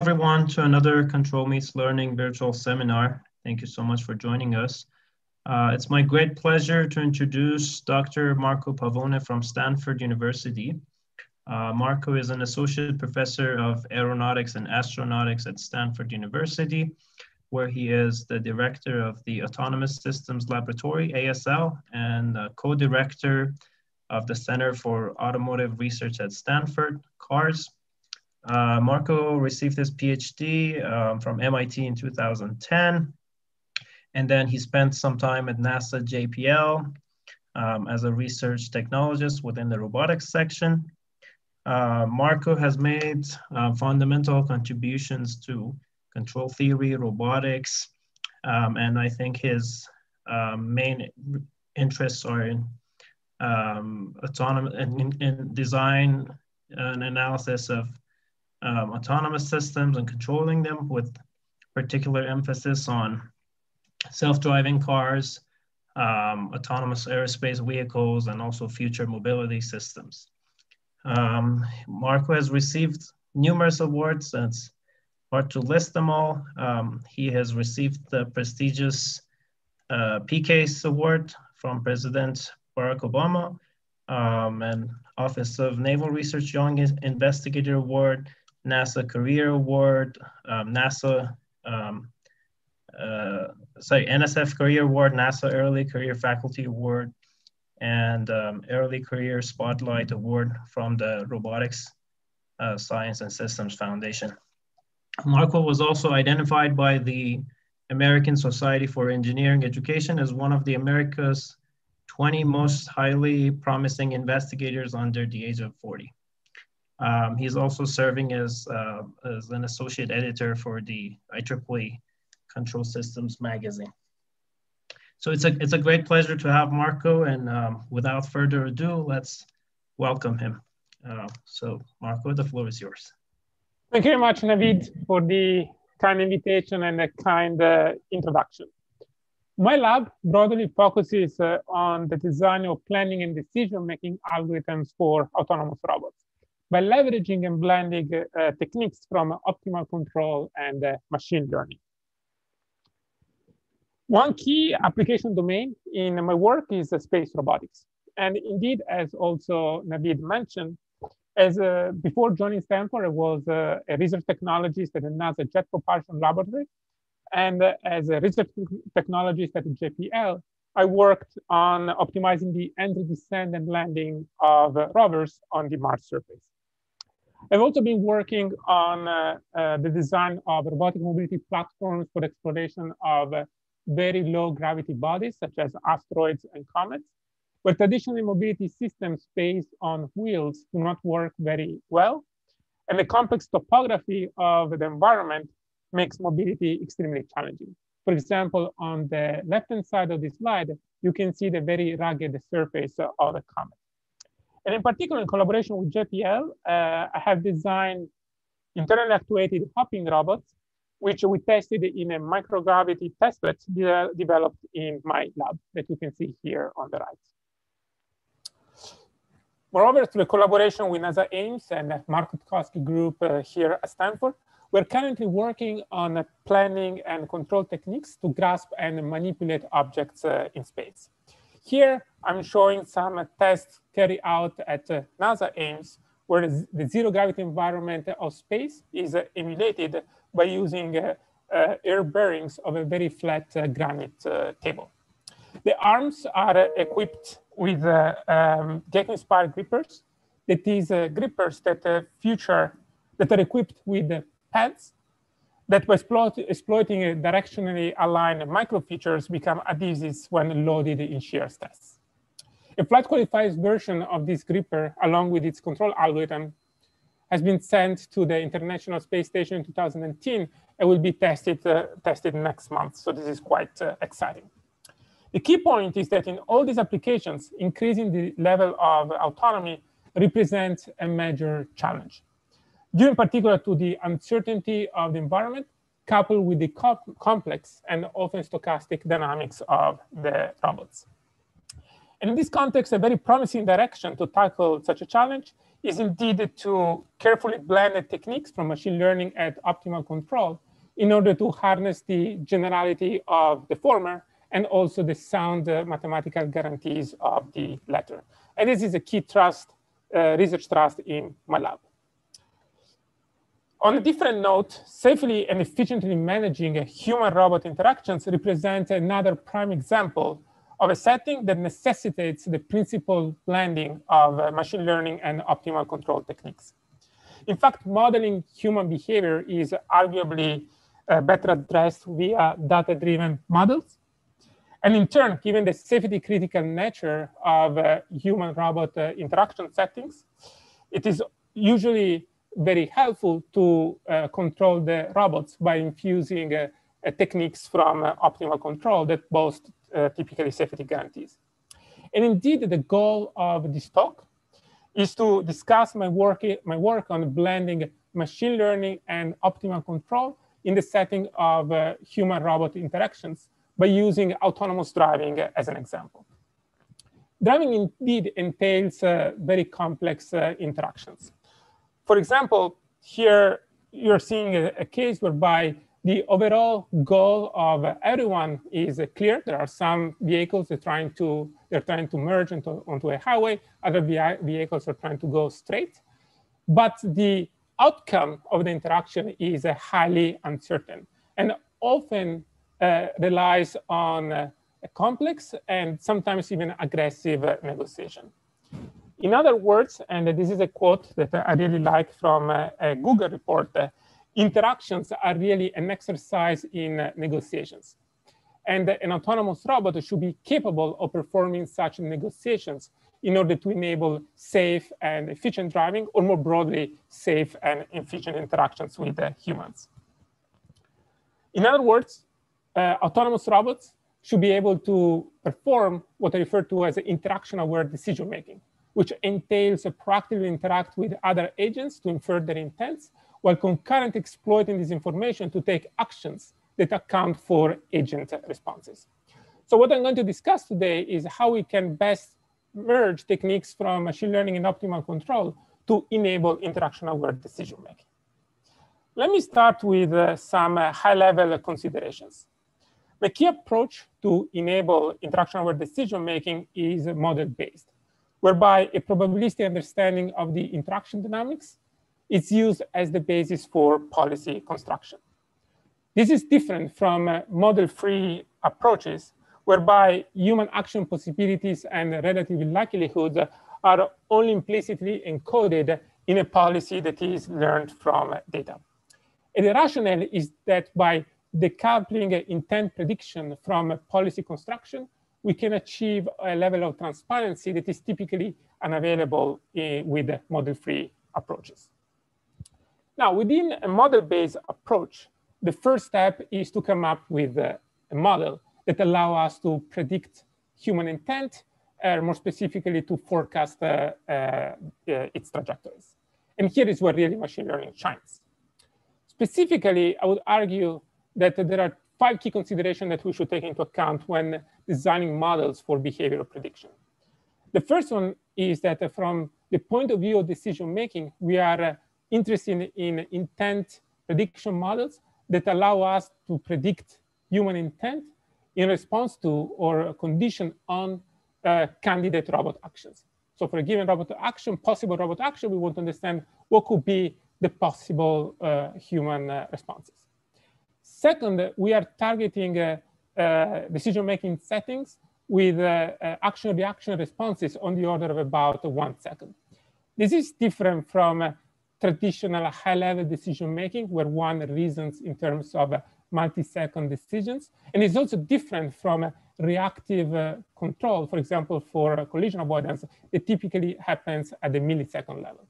everyone to another Control Meets Learning virtual seminar. Thank you so much for joining us. Uh, it's my great pleasure to introduce Dr. Marco Pavone from Stanford University. Uh, Marco is an associate professor of aeronautics and astronautics at Stanford University, where he is the director of the Autonomous Systems Laboratory, ASL, and co-director of the Center for Automotive Research at Stanford, CARS, uh, Marco received his PhD um, from MIT in 2010. And then he spent some time at NASA JPL um, as a research technologist within the robotics section. Uh, Marco has made uh, fundamental contributions to control theory, robotics, um, and I think his um, main interests are in um, autonomous in, in design and analysis of um, autonomous systems and controlling them with particular emphasis on self-driving cars, um, autonomous aerospace vehicles, and also future mobility systems. Um, Marco has received numerous awards, and it's hard to list them all. Um, he has received the prestigious uh, PECASE Award from President Barack Obama, um, and Office of Naval Research Young Investigator Award, NASA Career Award, um, NASA, um, uh, sorry, NSF Career Award, NASA Early Career Faculty Award, and um, Early Career Spotlight Award from the Robotics uh, Science and Systems Foundation. Marco was also identified by the American Society for Engineering Education as one of the America's 20 most highly promising investigators under the age of 40. Um, he's also serving as, uh, as an associate editor for the IEEE Control Systems magazine. So it's a, it's a great pleasure to have Marco and um, without further ado, let's welcome him. Uh, so Marco, the floor is yours. Thank you very much, Navid, for the kind invitation and a kind uh, introduction. My lab broadly focuses uh, on the design of planning and decision-making algorithms for autonomous robots by leveraging and blending uh, techniques from optimal control and uh, machine learning. One key application domain in my work is uh, space robotics. And indeed, as also Navid mentioned, as uh, before joining Stanford, I was uh, a research technologist at the NASA Jet Propulsion Laboratory. And uh, as a research technologist at JPL, I worked on optimizing the entry, descent, and landing of rovers on the Mars surface. I've also been working on uh, uh, the design of robotic mobility platforms for exploration of uh, very low gravity bodies, such as asteroids and comets, where traditional mobility systems based on wheels do not work very well. And the complex topography of the environment makes mobility extremely challenging. For example, on the left-hand side of this slide, you can see the very rugged surface of a comet. And in particular, in collaboration with JPL, uh, I have designed internally actuated hopping robots, which we tested in a microgravity testbed de developed in my lab that you can see here on the right. Moreover, through a collaboration with NASA Ames and Mark Cutkosky group uh, here at Stanford, we're currently working on planning and control techniques to grasp and manipulate objects uh, in space. Here, I'm showing some tests carried out at uh, NASA Ames, where the zero gravity environment of space is uh, emulated by using uh, uh, air bearings of a very flat uh, granite uh, table. The arms are equipped with um, gecko-inspired grippers. That is grippers that future that are equipped with pads that by exploit, exploiting directionally aligned microfeatures become adhesives when loaded in shear tests. A flight qualified version of this gripper, along with its control algorithm, has been sent to the International Space Station in 2010 and will be tested, uh, tested next month. So this is quite uh, exciting. The key point is that in all these applications, increasing the level of autonomy represents a major challenge due in particular to the uncertainty of the environment, coupled with the co complex and often stochastic dynamics of the robots. And in this context, a very promising direction to tackle such a challenge is indeed to carefully blend the techniques from machine learning at optimal control in order to harness the generality of the former and also the sound uh, mathematical guarantees of the latter. And this is a key trust, uh, research trust in my lab. On a different note, safely and efficiently managing human-robot interactions represents another prime example of a setting that necessitates the principal blending of uh, machine learning and optimal control techniques. In fact, modeling human behavior is arguably uh, better addressed via data-driven models. And in turn, given the safety critical nature of uh, human-robot uh, interaction settings, it is usually very helpful to uh, control the robots by infusing uh, techniques from optimal control that boast uh, typically safety guarantees. And indeed, the goal of this talk is to discuss my work, my work on blending machine learning and optimal control in the setting of uh, human-robot interactions by using autonomous driving as an example. Driving indeed entails uh, very complex uh, interactions. For example, here you're seeing a, a case whereby the overall goal of everyone is clear. There are some vehicles that are trying to they're trying to merge into, onto a highway. Other vehicles are trying to go straight, but the outcome of the interaction is highly uncertain and often uh, relies on uh, a complex and sometimes even aggressive uh, negotiation. In other words, and this is a quote that I really like from uh, a Google report interactions are really an exercise in uh, negotiations. And an autonomous robot should be capable of performing such negotiations in order to enable safe and efficient driving, or more broadly, safe and efficient interactions with uh, humans. In other words, uh, autonomous robots should be able to perform what I refer to as interaction-aware decision-making, which entails a proactively interact with other agents to infer their intents while concurrently exploiting this information to take actions that account for agent responses. So what I'm going to discuss today is how we can best merge techniques from machine learning and optimal control to enable interaction-aware decision-making. Let me start with uh, some uh, high-level considerations. The key approach to enable interaction-aware decision-making is model-based, whereby a probabilistic understanding of the interaction dynamics is used as the basis for policy construction. This is different from uh, model-free approaches, whereby human action possibilities and relative likelihoods are only implicitly encoded in a policy that is learned from data. And the rationale is that by decoupling intent prediction from policy construction, we can achieve a level of transparency that is typically unavailable uh, with model-free approaches. Now, within a model-based approach, the first step is to come up with a, a model that allow us to predict human intent, or more specifically to forecast uh, uh, uh, its trajectories. And here is where really machine learning shines. Specifically, I would argue that there are five key considerations that we should take into account when designing models for behavioral prediction. The first one is that from the point of view of decision making, we are interested in intent prediction models that allow us to predict human intent in response to or condition on uh, candidate robot actions. So for a given robot action, possible robot action, we want to understand what could be the possible uh, human uh, responses. Second, we are targeting uh, uh, decision-making settings with uh, action-reaction responses on the order of about one second. This is different from traditional high-level decision-making where one reasons in terms of uh, multi-second decisions. And it's also different from reactive uh, control, for example, for collision avoidance, it typically happens at the millisecond level.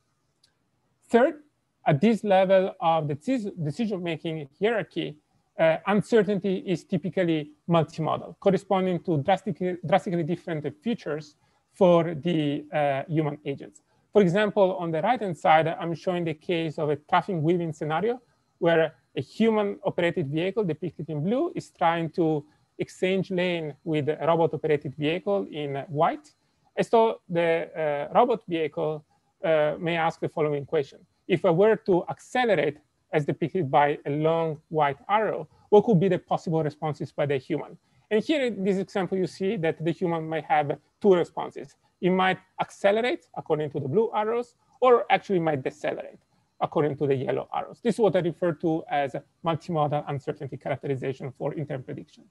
Third, at this level of the decision-making hierarchy, uh, uncertainty is typically multimodal, corresponding to drastically, drastically different features for the uh, human agents. For example, on the right-hand side, I'm showing the case of a traffic weaving scenario where a human-operated vehicle depicted in blue is trying to exchange lane with a robot-operated vehicle in white. And so the uh, robot vehicle uh, may ask the following question. If I were to accelerate as depicted by a long white arrow, what could be the possible responses by the human? And here in this example, you see that the human might have two responses. It might accelerate according to the blue arrows, or actually might decelerate according to the yellow arrows. This is what I refer to as a multimodal uncertainty characterization for intent prediction.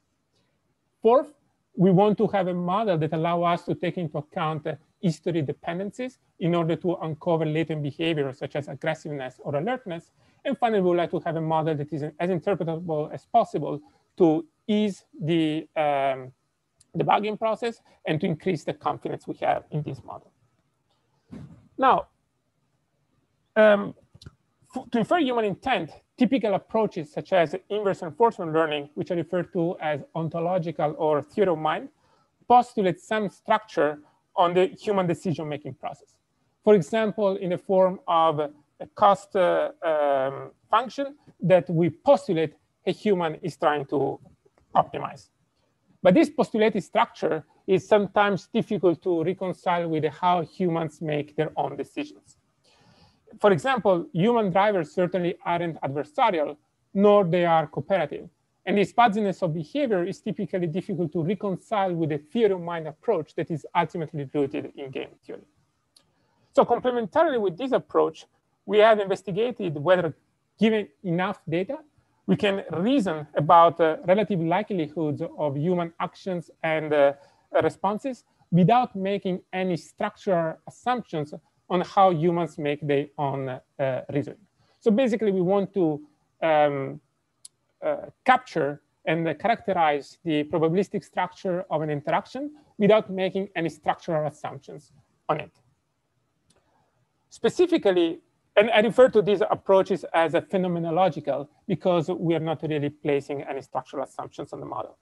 Fourth, we want to have a model that allow us to take into account history dependencies in order to uncover latent behaviors such as aggressiveness or alertness. And finally, we would like to have a model that is as interpretable as possible to ease the um, debugging process and to increase the confidence we have in this model. Now, um, to infer human intent, typical approaches such as inverse reinforcement learning, which are referred to as ontological or theory of mind, postulate some structure on the human decision-making process. For example, in the form of a cost uh, um, function that we postulate a human is trying to optimize. But this postulated structure is sometimes difficult to reconcile with how humans make their own decisions. For example, human drivers certainly aren't adversarial, nor they are cooperative. And this fuzziness of behavior is typically difficult to reconcile with the theory of mind approach that is ultimately rooted in game theory. So complementarily with this approach, we have investigated whether given enough data, we can reason about uh, relative likelihoods of human actions and uh, responses without making any structural assumptions on how humans make their own uh, reasoning. So basically, we want to um, capture and characterize the probabilistic structure of an interaction without making any structural assumptions on it. Specifically, and I refer to these approaches as a phenomenological because we are not really placing any structural assumptions on the model.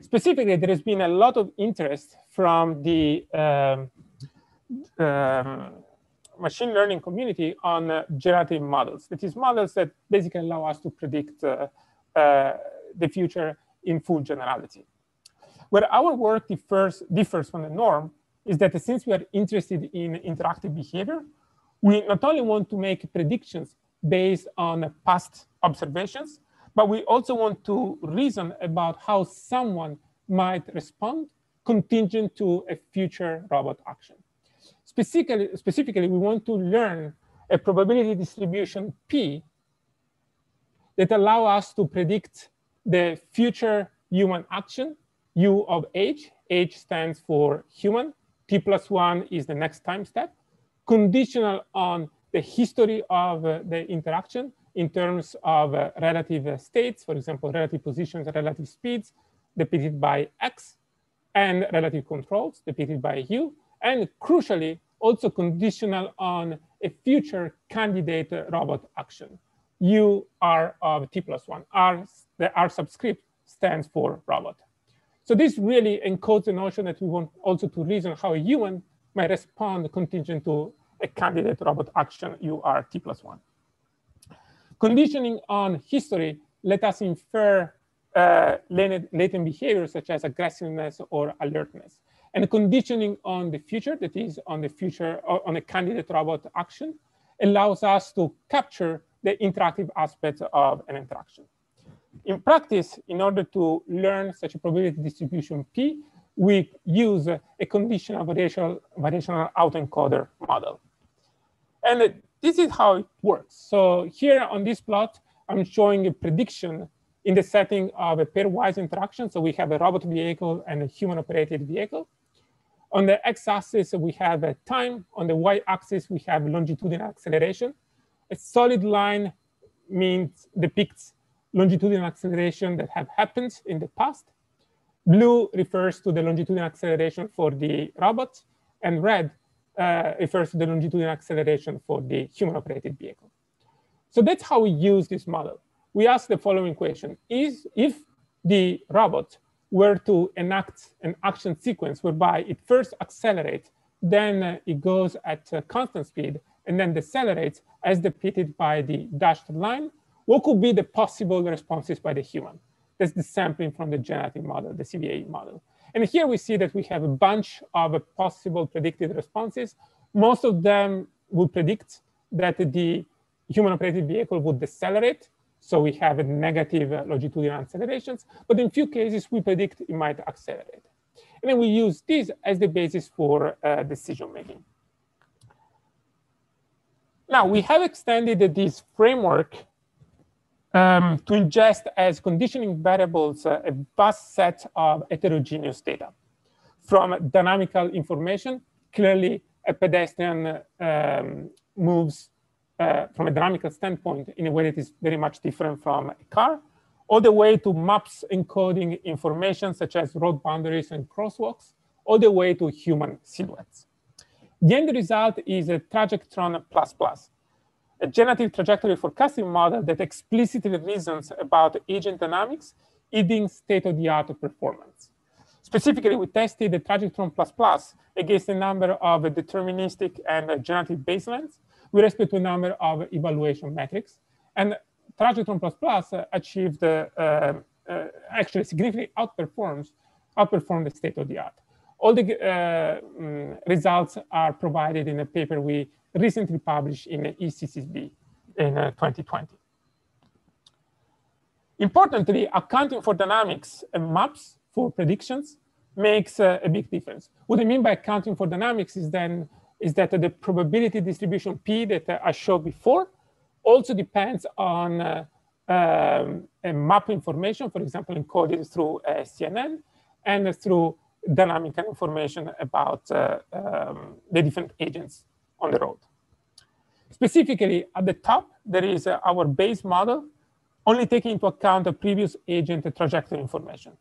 Specifically, there has been a lot of interest from the um, um, machine learning community on uh, generative models. That is models that basically allow us to predict uh, uh, the future in full generality. Where our work differs, differs from the norm is that since we are interested in interactive behavior, we not only want to make predictions based on past observations, but we also want to reason about how someone might respond contingent to a future robot action. Specifically, specifically, we want to learn a probability distribution P that allow us to predict the future human action, U of H. H stands for human. T plus one is the next time step conditional on the history of uh, the interaction in terms of uh, relative uh, states, for example, relative positions, relative speeds depicted by X, and relative controls depicted by U, and crucially, also conditional on a future candidate robot action. U R of T plus one. R, the R subscript stands for robot. So this really encodes the notion that we want also to reason how a human might respond contingent to a candidate robot action UR T plus one. Conditioning on history let us infer uh, latent behavior such as aggressiveness or alertness. And conditioning on the future, that is on the future, uh, on a candidate robot action, allows us to capture the interactive aspects of an interaction. In practice, in order to learn such a probability distribution P, we use a conditional variational, variational autoencoder model. And this is how it works. So here on this plot, I'm showing a prediction in the setting of a pairwise interaction. So we have a robot vehicle and a human operated vehicle. On the x-axis, we have a time. On the y-axis, we have longitudinal acceleration. A solid line means depicts longitudinal acceleration that have happened in the past. Blue refers to the longitudinal acceleration for the robot, and red uh, refers to the longitudinal acceleration for the human-operated vehicle. So that's how we use this model. We ask the following question, is if the robot were to enact an action sequence whereby it first accelerates, then uh, it goes at uh, constant speed, and then decelerates as depicted by the dashed line, what could be the possible responses by the human? That's the sampling from the generative model, the CVAE model. And here we see that we have a bunch of possible predicted responses Most of them would predict that the human operated vehicle would decelerate. So we have a negative uh, longitudinal accelerations, but in few cases we predict it might accelerate. And then we use this as the basis for uh, decision making. Now we have extended this framework um, to ingest as conditioning variables uh, a vast set of heterogeneous data from dynamical information. Clearly, a pedestrian um, moves uh, from a dynamical standpoint in a way that is very much different from a car, all the way to maps encoding information such as road boundaries and crosswalks, all the way to human silhouettes. The end result is a Trajectron++, plus, a generative trajectory forecasting model that explicitly reasons about agent dynamics, aiding state-of-the-art performance. Specifically, we tested the Trajectron++ against a number of deterministic and generative baselines with respect to a number of evaluation metrics. And Trajectron++ achieved, uh, uh, actually significantly outperforms, outperformed the state-of-the-art. All the uh, um, results are provided in a paper we recently published in ECCV in 2020. Importantly, accounting for dynamics and maps for predictions makes uh, a big difference. What I mean by accounting for dynamics is then is that the probability distribution P that I showed before also depends on uh, um, map information, for example, encoded through uh, CNN and through dynamic information about uh, um, the different agents on the road. Specifically, at the top, there is uh, our base model, only taking into account the previous agent trajectory information.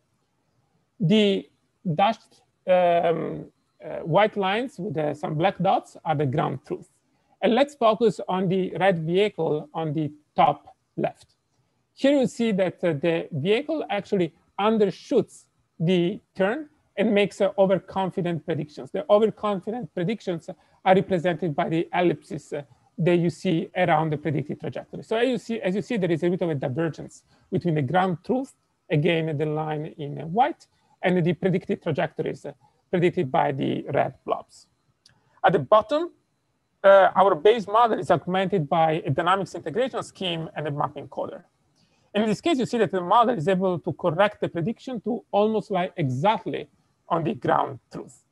The dashed um, uh, white lines with uh, some black dots are the ground truth. And let's focus on the red vehicle on the top left. Here you see that uh, the vehicle actually undershoots the turn and makes uh, overconfident predictions. The overconfident predictions are represented by the ellipses uh, that you see around the predicted trajectory. So as you see, as you see, there is a bit of a divergence between the ground truth, again, the line in white, and the predicted trajectories predicted by the red blobs. At the bottom, uh, our base model is augmented by a dynamics integration scheme and a mapping encoder. In this case, you see that the model is able to correct the prediction to almost like exactly on the ground truth,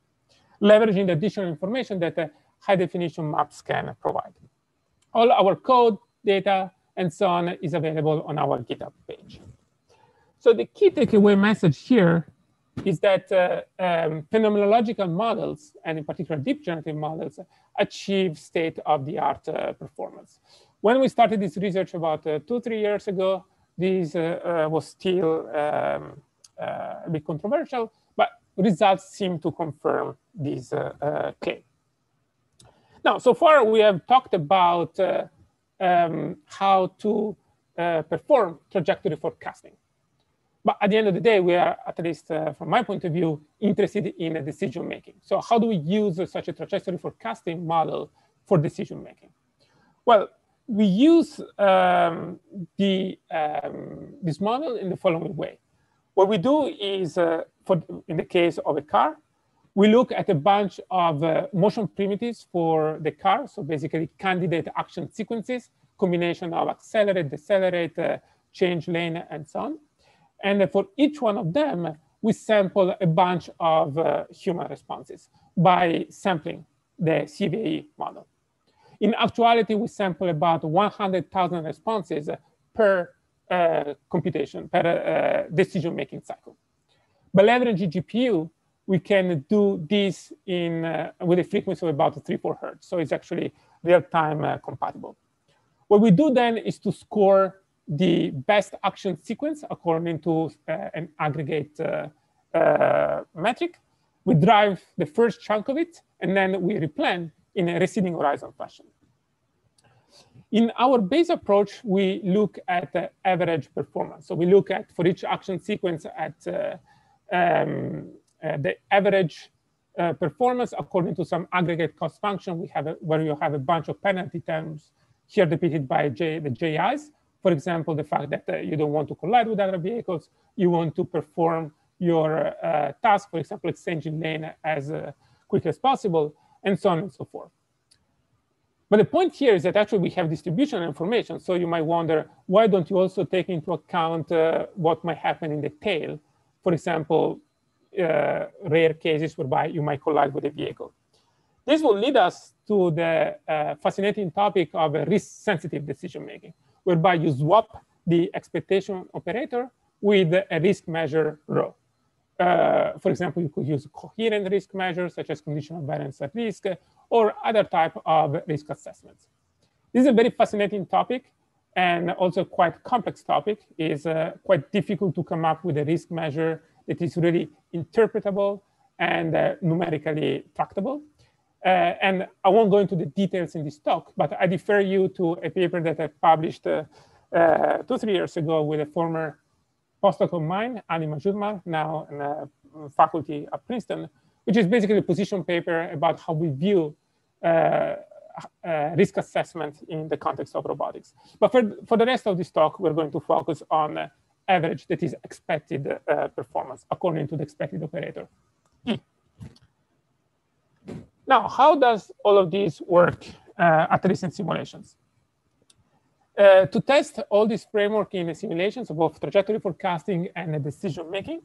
leveraging the additional information that the high definition maps can provide. All our code, data, and so on is available on our GitHub page. So the key takeaway message here is that uh, um, phenomenological models, and in particular deep generative models, achieve state-of-the-art uh, performance. When we started this research about uh, two, three years ago, this uh, uh, was still um, uh, a bit controversial, but results seem to confirm this claim. Now, so far we have talked about um, how to perform trajectory forecasting. But at the end of the day, we are, at least uh, from my point of view, interested in decision making. So how do we use such a trajectory forecasting model for decision making? Well, we use um, the, um, this model in the following way. What we do is, uh, for, in the case of a car, we look at a bunch of uh, motion primitives for the car. So basically candidate action sequences, combination of accelerate, decelerate, uh, change lane, and so on. And for each one of them, we sample a bunch of uh, human responses by sampling the CVAE model. In actuality, we sample about 100,000 responses per uh, computation, per uh, decision-making cycle. By leveraging GPU, we can do this in, uh, with a frequency of about 3, 4 hertz. So it's actually real-time uh, compatible. What we do then is to score the best action sequence according to uh, an aggregate uh, uh, metric. We drive the first chunk of it, and then we replan in a receding horizon fashion. In our base approach, we look at the average performance. So we look at, for each action sequence, at uh, um, uh, the average uh, performance according to some aggregate cost function we have a, where you have a bunch of penalty terms here depicted by J, the JIs. For example, the fact that uh, you don't want to collide with other vehicles, you want to perform your uh, task, for example, exchanging lane as uh, quick as possible, and so on and so forth. But the point here is that actually we have distribution information. So you might wonder, why don't you also take into account uh, what might happen in the tail? For example, uh, rare cases whereby you might collide with a vehicle. This will lead us to the uh, fascinating topic of risk-sensitive decision-making, whereby you swap the expectation operator with a risk measure. Uh, for example, you could use coherent risk measures such as conditional value at risk or other type of risk assessments. This is a very fascinating topic and also quite complex topic. It is uh, quite difficult to come up with a risk measure that is really interpretable and uh, numerically tractable. Uh, and I won't go into the details in this talk, but I defer you to a paper that I published uh, uh, two, three years ago with a former postdoc of mine, Ani Majumdar, now in faculty at Princeton, which is basically a position paper about how we view uh, uh, risk assessment in the context of robotics. But for, for the rest of this talk, we're going to focus on uh, average, that is expected performance according to the expected operator. Now, how does all of this work uh, at recent simulations? Uh, to test all this framework in simulations of both trajectory forecasting and decision making,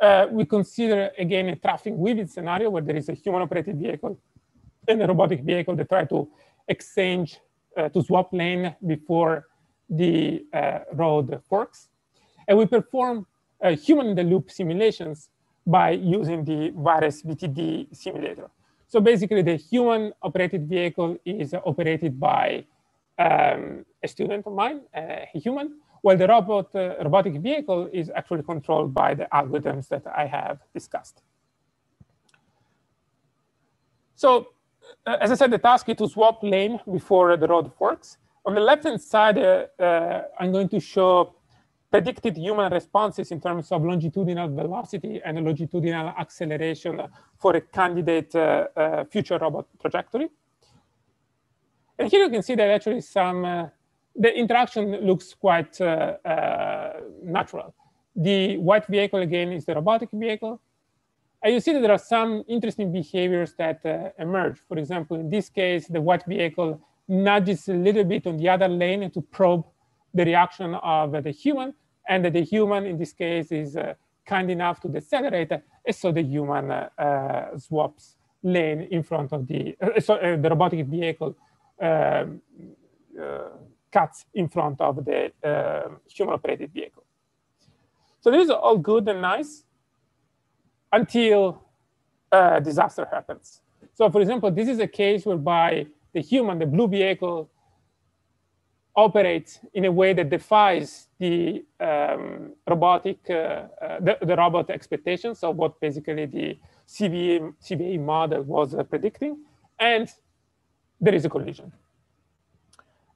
uh, we consider again a traffic weaving scenario where there is a human operated vehicle and a robotic vehicle that try to exchange, uh, to swap lane before the uh, road forks. And we perform uh, human in the loop simulations by using the VIRES VTD simulator. So basically the human operated vehicle is operated by um, a student of mine, a human, while the robot, uh, robotic vehicle is actually controlled by the algorithms that I have discussed. So uh, as I said, the task is to swap lane before the road forks. On the left-hand side, uh, uh I'm going to show predicted human responses in terms of longitudinal velocity and longitudinal acceleration for a candidate uh, uh, future robot trajectory. And here you can see that actually some, uh, the interaction looks quite uh, uh, natural. The white vehicle, again, is the robotic vehicle. And you see that there are some interesting behaviors that uh, emerge. For example, in this case, the white vehicle nudges a little bit on the other lane to probe the reaction of the human, and the human in this case is uh, kind enough to decelerate, and so the human uh, swaps lane in front of the, so the robotic vehicle um, uh, cuts in front of the uh, human-operated vehicle. So this is all good and nice until disaster happens. So for example, this is a case whereby the human, the blue vehicle, operates in a way that defies the um, robotic, uh, uh, the, the, robot expectations of what basically the CBA, CVA model was uh, predicting. And there is a collision.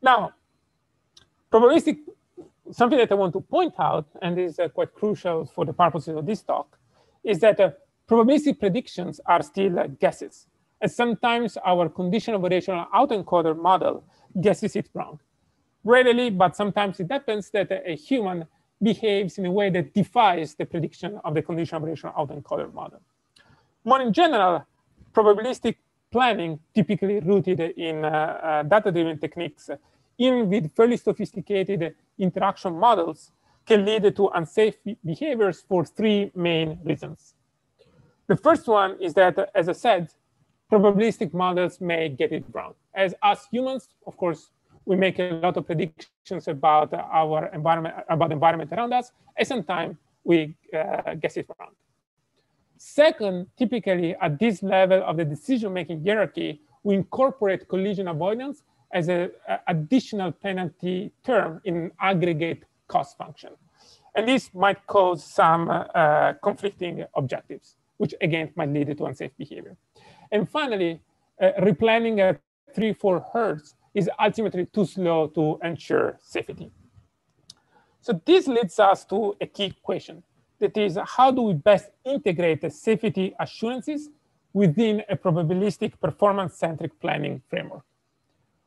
Now, probabilistic, something that I want to point out, and is uh, quite crucial for the purposes of this talk, is that uh, probabilistic predictions are still uh, guesses. And sometimes our conditional variational autoencoder model guesses it wrong. Rarely, but sometimes it happens that a human behaves in a way that defies the prediction of the conditional variational autoencoder model. More in general, probabilistic planning, typically rooted in uh, uh, data-driven techniques, even with fairly sophisticated interaction models, can lead to unsafe behaviors for three main reasons. The first one is that, as I said, probabilistic models may get it wrong. As us humans, of course, we make a lot of predictions about our environment, about the environment around us, and sometimes we uh, guess it wrong. Second, typically at this level of the decision-making hierarchy, we incorporate collision avoidance as an additional penalty term in aggregate cost function. And this might cause some uh, conflicting objectives, which again might lead to unsafe behavior. And finally, uh, replanning at three, four hertz is ultimately too slow to ensure safety. So this leads us to a key question that is how do we best integrate the safety assurances within a probabilistic performance-centric planning framework?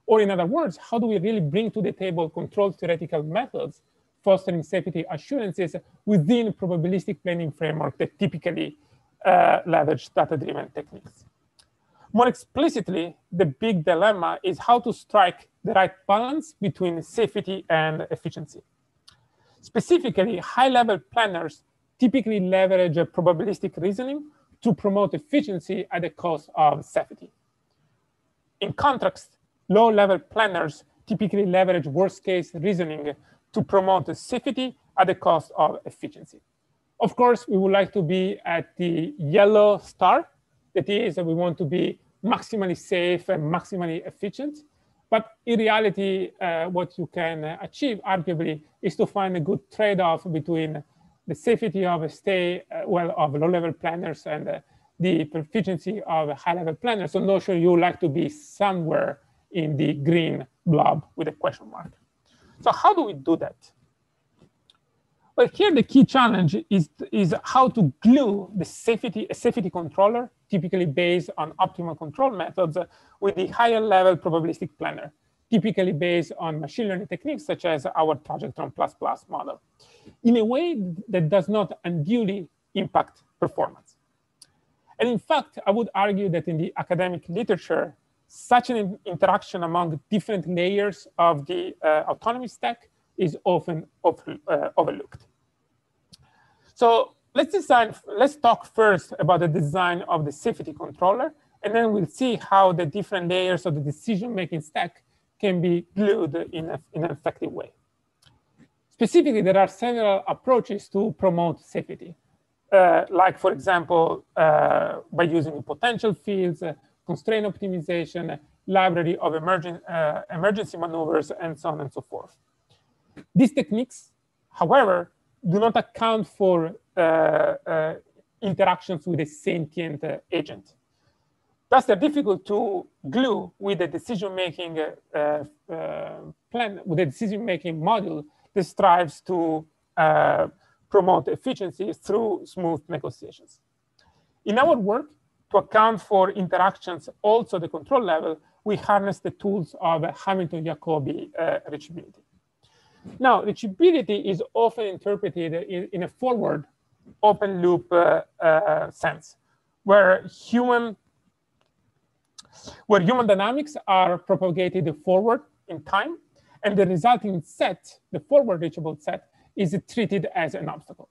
Or in other words, how do we really bring to the table controlled theoretical methods fostering safety assurances within probabilistic planning framework that typically uh, leverage data-driven techniques? More explicitly, the big dilemma is how to strike the right balance between safety and efficiency. Specifically, high-level planners typically leverage probabilistic reasoning to promote efficiency at the cost of safety. In contrast, low-level planners typically leverage worst-case reasoning to promote safety at the cost of efficiency. Of course, we would like to be at the yellow star that is, we want to be maximally safe and maximally efficient. But in reality, uh, what you can achieve, arguably, is to find a good trade-off between the safety of a stay, uh, well, of low-level planners and uh, the efficiency of a high-level planner. So not sure you like to be somewhere in the green blob with a question mark. So how do we do that? Well, here the key challenge is, is how to glue the safety, safety controller, typically based on optimal control methods, with the higher level probabilistic planner, typically based on machine learning techniques such as our Trajectron++ model, in a way that does not unduly impact performance. And in fact, I would argue that in the academic literature, such an interaction among different layers of the uh, autonomy stack is often uh, overlooked. So let's design, let's talk first about the design of the safety controller, and then we'll see how the different layers of the decision-making stack can be glued in, a, in an effective way. Specifically, there are several approaches to promote safety, uh, like, for example, uh, by using potential fields, uh, constraint optimization, library of emergent, uh, emergency maneuvers, and so on and so forth. These techniques, however, do not account for uh, uh, interactions with a sentient uh, agent. Thus, they're difficult to glue with the decision-making plan, with the decision-making module that strives to promote efficiency through smooth negotiations. In our work, to account for interactions also at the control level, we harness the tools of Hamilton-Jacobi uh, reachability. Now, reachability is often interpreted in, in a forward open loop uh, uh, sense, where human where human dynamics are propagated forward in time, and the resulting set, the forward reachable set, is treated as an obstacle.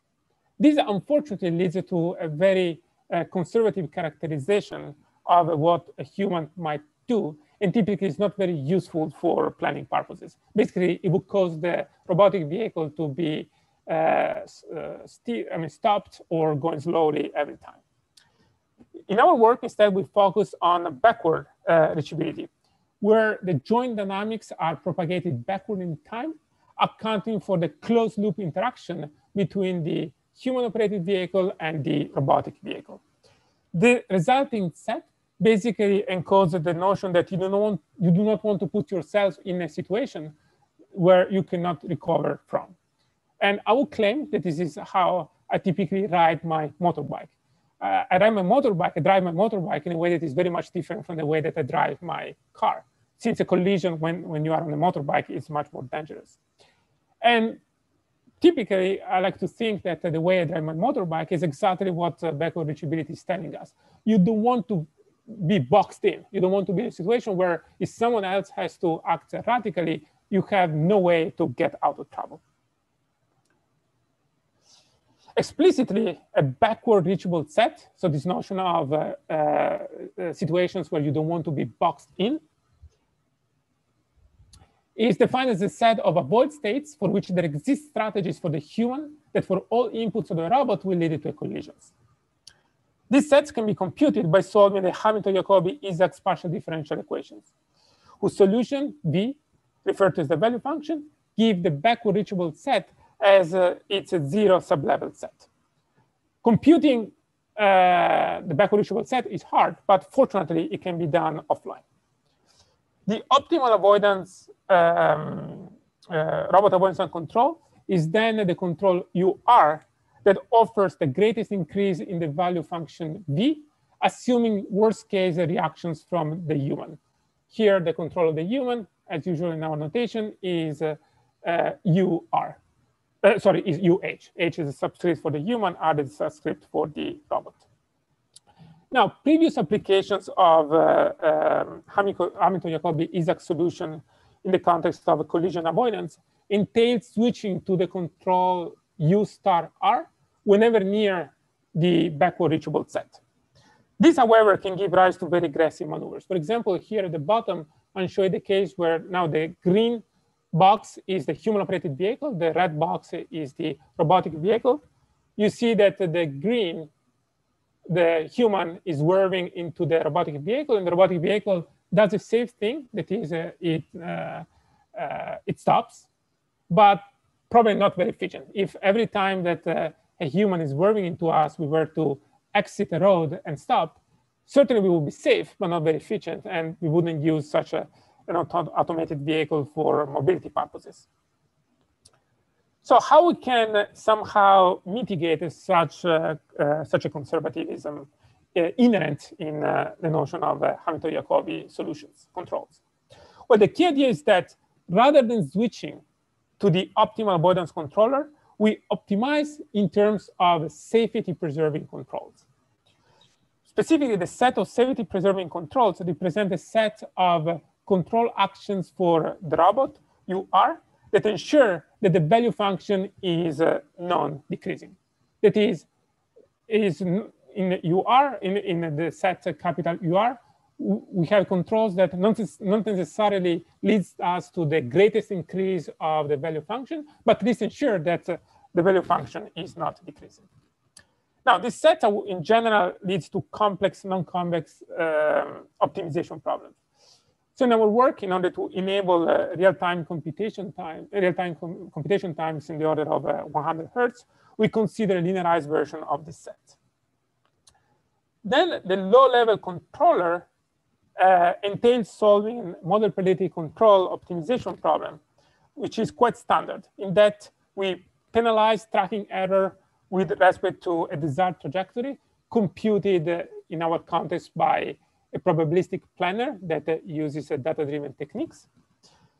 This unfortunately leads to a very uh, conservative characterization of what a human might do, and typically it's not very useful for planning purposes. Basically, it would cause the robotic vehicle to be uh, uh, I mean, stopped or going slowly every time. In our work, instead, we focus on backward uh, reachability, where the joint dynamics are propagated backward in time, accounting for the closed loop interaction between the human-operated vehicle and the robotic vehicle. The resulting set basically encodes the notion that you, don't want, you do not want to put yourself in a situation where you cannot recover from. And I will claim that this is how I typically ride my motorbike. Uh, I ride my motorbike, I drive my motorbike in a way that is very much different from the way that I drive my car, since a collision when, when you are on a motorbike is much more dangerous. And typically, I like to think that the way I drive my motorbike is exactly what uh, backward reachability is telling us. You don't want to be boxed in. You don't want to be in a situation where if someone else has to act erratically, you have no way to get out of trouble. Explicitly, a backward reachable set, so this notion of uh, uh, situations where you don't want to be boxed in, is defined as a set of avoid states for which there exist strategies for the human that for all inputs of the robot will lead to collisions. These sets can be computed by solving the Hamilton-Jacobi Isaacs partial differential equations, whose solution, V, referred to as the value function, give the backward reachable set as uh, its a zero sublevel set. Computing uh, the backward reachable set is hard, but fortunately, it can be done offline. The optimal avoidance um, uh, robot avoidance and control is then the control UR that offers the greatest increase in the value function V, assuming worst case reactions from the human. Here, the control of the human, as usual in our notation, is uh, uh, UR. Uh, sorry, is UH. H is a subscript for the human, R is a subscript for the robot. Now, previous applications of uh, um, Hamilton-Jacobi Isaac solution in the context of collision avoidance entailed switching to the control U star R whenever near the backward reachable set. This, however, can give rise to very aggressive maneuvers. For example, here at the bottom, I'm showing the case where now the green box is the human-operated vehicle, the red box is the robotic vehicle. You see that the green, the human is swerving into the robotic vehicle, and the robotic vehicle does the same thing, that is, uh, it, uh, uh, it stops, but probably not very efficient. If every time that uh, a human is swerving into us, we were to exit a road and stop, certainly we would be safe, but not very efficient, and we wouldn't use such a, an automated vehicle for mobility purposes. So how we can somehow mitigate such, uh, uh, such a conservatism uh, inherent in uh, the notion of uh, Hamilton-Jacobi solutions, controls? Well, the key idea is that rather than switching to the optimal avoidance controller, we optimize in terms of safety preserving controls. Specifically, the set of safety preserving controls represent a set of control actions for the robot, UR, that ensure that the value function is uh, non-decreasing. That is, is in UR, in, in the set capital UR, we have controls that not, necessarily leads us to the greatest increase of the value function, but this ensure that uh, the value function is not decreasing. Now, this set in general leads to complex, non-convex um, optimization problems. So in our work, in order to enable uh, real-time computation time, real-time com computation times in the order of uh, 100 hertz, we consider a linearized version of the set. Then the low-level controller uh, entails solving model predictive control optimization problem, which is quite standard in that we penalize tracking error with respect to a desired trajectory computed in our context by a probabilistic planner that uses data-driven techniques,